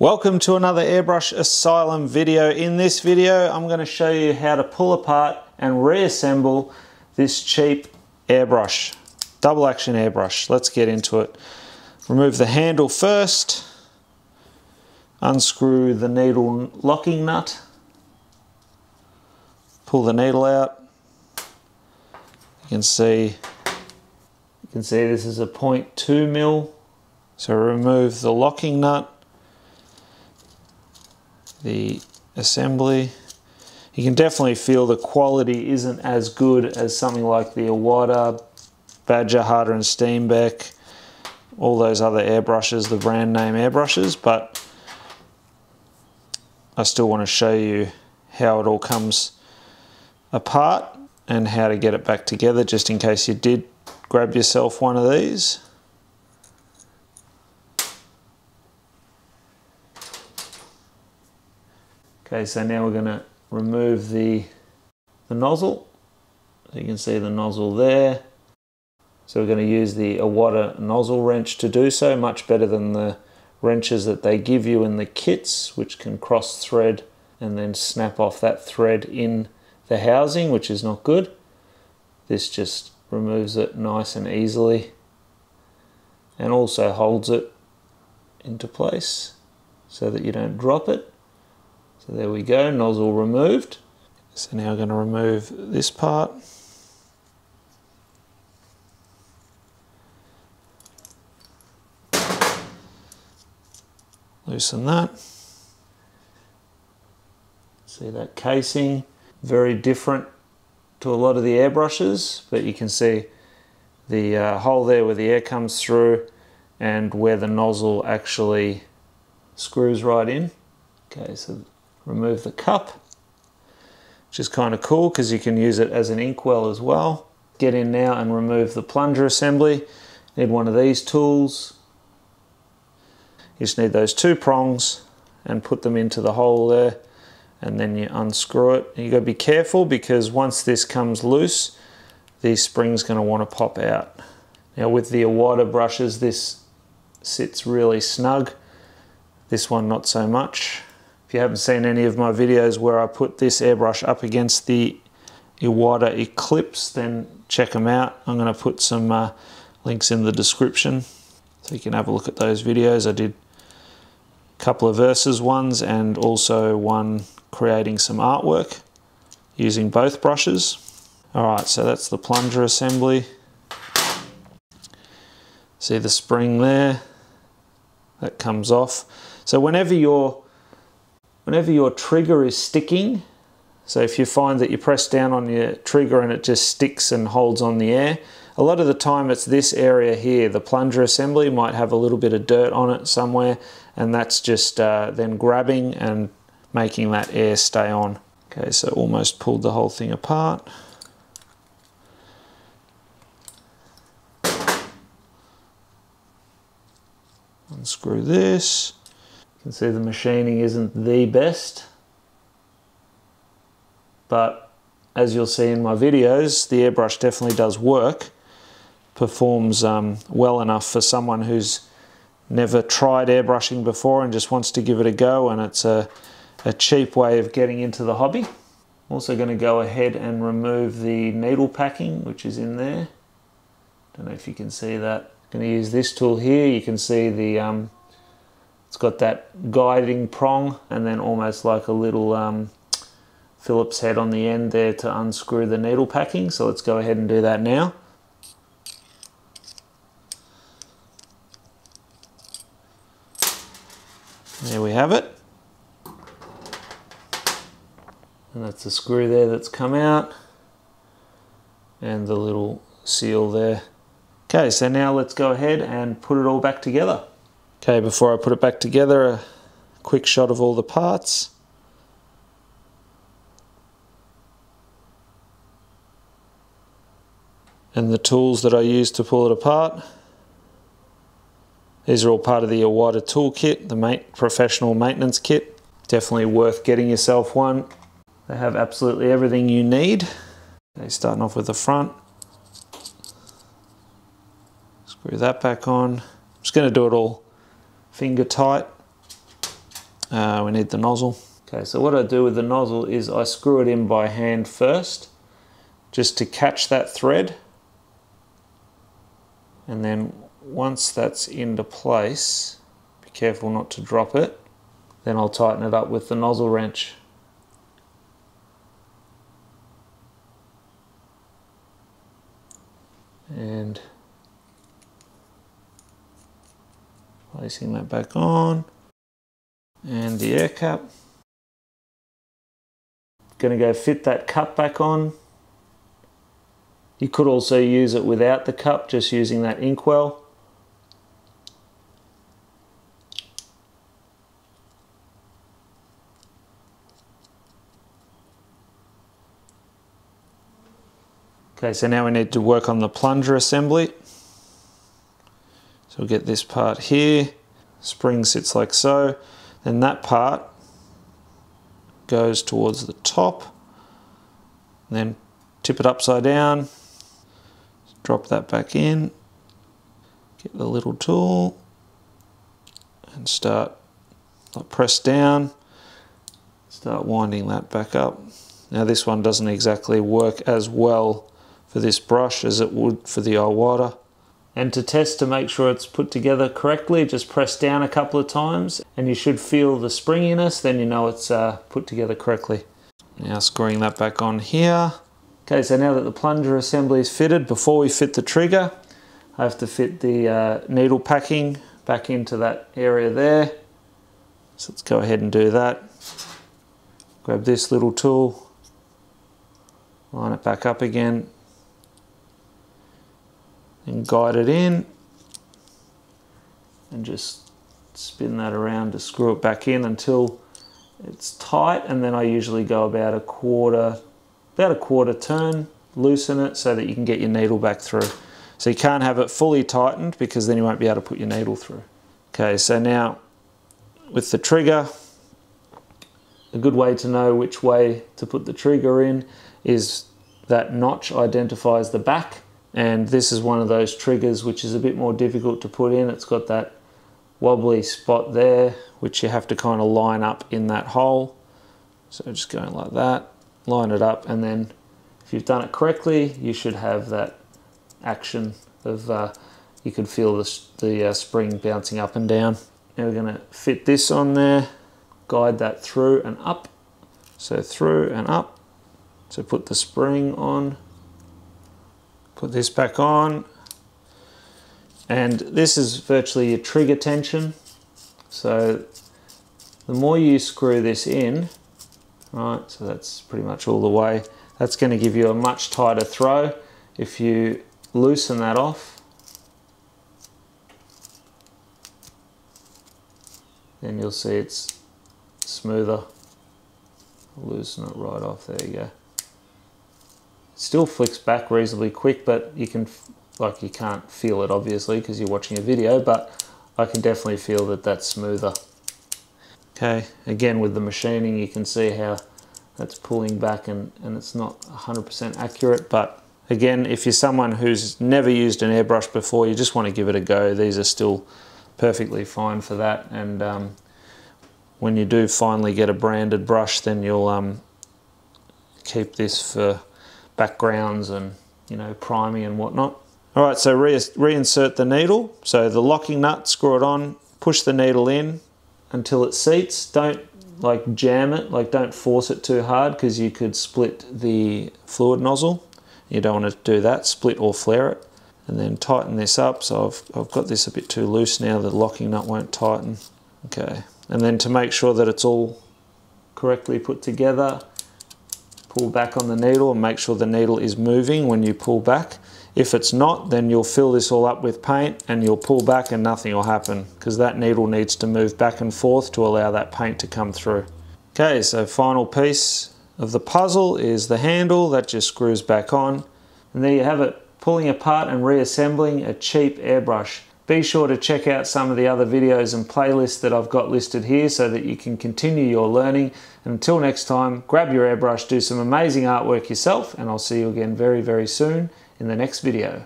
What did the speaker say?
Welcome to another Airbrush Asylum video. In this video, I'm going to show you how to pull apart and reassemble this cheap airbrush, double action airbrush. Let's get into it. Remove the handle first, unscrew the needle locking nut, pull the needle out. You can see, you can see this is a 0.2 mil. So remove the locking nut the assembly. You can definitely feel the quality isn't as good as something like the Iwata, Badger, Harder and Steenbeck, all those other airbrushes, the brand name airbrushes, but I still want to show you how it all comes apart and how to get it back together just in case you did grab yourself one of these. Okay, so now we're going to remove the, the nozzle. So you can see the nozzle there. So we're going to use the Iwata nozzle wrench to do so, much better than the wrenches that they give you in the kits, which can cross thread and then snap off that thread in the housing, which is not good. This just removes it nice and easily and also holds it into place so that you don't drop it. There we go, nozzle removed. So now I'm going to remove this part. Loosen that. See that casing, very different to a lot of the airbrushes, but you can see the uh, hole there where the air comes through and where the nozzle actually screws right in. Okay, so remove the cup, which is kind of cool because you can use it as an inkwell as well. Get in now and remove the plunger assembly. Need one of these tools. You just need those two prongs and put them into the hole there and then you unscrew it. You gotta be careful because once this comes loose, the spring's gonna wanna pop out. Now with the Iwata brushes, this sits really snug. This one not so much. If you haven't seen any of my videos where I put this airbrush up against the Iwata Eclipse, then check them out. I'm going to put some uh, links in the description so you can have a look at those videos. I did a couple of verses ones and also one creating some artwork using both brushes. Alright, so that's the plunger assembly. See the spring there? That comes off. So whenever you're whenever your trigger is sticking, so if you find that you press down on your trigger and it just sticks and holds on the air, a lot of the time it's this area here, the plunger assembly might have a little bit of dirt on it somewhere and that's just uh, then grabbing and making that air stay on. Okay, so almost pulled the whole thing apart. Unscrew this. You can see the machining isn't the best, but as you'll see in my videos, the airbrush definitely does work, performs um, well enough for someone who's never tried airbrushing before and just wants to give it a go and it's a, a cheap way of getting into the hobby. I'm also going to go ahead and remove the needle packing which is in there. Don't know if you can see that. I'm going to use this tool here. You can see the um, it's got that guiding prong and then almost like a little um, Phillips head on the end there to unscrew the needle packing. So let's go ahead and do that now. There we have it. And that's the screw there that's come out and the little seal there. Okay, so now let's go ahead and put it all back together. Okay, before I put it back together, a quick shot of all the parts. And the tools that I use to pull it apart. These are all part of the Iwata toolkit, the professional maintenance kit. Definitely worth getting yourself one. They have absolutely everything you need. Okay, starting off with the front. Screw that back on. I'm just going to do it all finger tight. Uh, we need the nozzle. Okay, so what I do with the nozzle is I screw it in by hand first, just to catch that thread. And then once that's into place, be careful not to drop it, then I'll tighten it up with the nozzle wrench. Placing that back on and the air cap. Going to go fit that cup back on. You could also use it without the cup, just using that inkwell. Okay, so now we need to work on the plunger assembly. We'll get this part here, spring sits like so, then that part goes towards the top, then tip it upside down, drop that back in, get the little tool. And start press down, start winding that back up. Now this one doesn't exactly work as well for this brush as it would for the Iwata. And to test to make sure it's put together correctly, just press down a couple of times and you should feel the springiness, then you know it's uh, put together correctly. Now screwing that back on here. Okay, so now that the plunger assembly is fitted, before we fit the trigger, I have to fit the uh, needle packing back into that area there. So let's go ahead and do that. Grab this little tool, line it back up again, and guide it in and just spin that around to screw it back in until it's tight. And then I usually go about a quarter about a quarter turn loosen it so that you can get your needle back through. So you can't have it fully tightened because then you won't be able to put your needle through. Okay so now with the trigger a good way to know which way to put the trigger in is that notch identifies the back and this is one of those triggers which is a bit more difficult to put in. It's got that wobbly spot there which you have to kind of line up in that hole. So just going like that line it up and then if you've done it correctly you should have that action of uh, you could feel the, the uh, spring bouncing up and down. Now we're going to fit this on there guide that through and up. So through and up. So put the spring on Put this back on. And this is virtually a trigger tension. So the more you screw this in, right, so that's pretty much all the way, that's going to give you a much tighter throw. If you loosen that off, then you'll see it's smoother. Loosen it right off, there you go still flicks back reasonably quick, but you can, like you can't feel it obviously because you're watching a video, but I can definitely feel that that's smoother. Okay, again with the machining you can see how that's pulling back and, and it's not 100% accurate, but again, if you're someone who's never used an airbrush before, you just want to give it a go. These are still perfectly fine for that. And um, when you do finally get a branded brush, then you'll um, keep this for backgrounds and you know priming and whatnot. All right, so re reinsert the needle. So the locking nut, screw it on, push the needle in until it seats. Don't like jam it, like don't force it too hard because you could split the fluid nozzle. You don't want to do that, split or flare it. And then tighten this up. So I've, I've got this a bit too loose now, the locking nut won't tighten. Okay, and then to make sure that it's all correctly put together, pull back on the needle and make sure the needle is moving when you pull back. If it's not, then you'll fill this all up with paint and you'll pull back and nothing will happen because that needle needs to move back and forth to allow that paint to come through. Okay, so final piece of the puzzle is the handle that just screws back on. And there you have it, pulling apart and reassembling a cheap airbrush. Be sure to check out some of the other videos and playlists that I've got listed here so that you can continue your learning. And until next time, grab your airbrush, do some amazing artwork yourself, and I'll see you again very, very soon in the next video.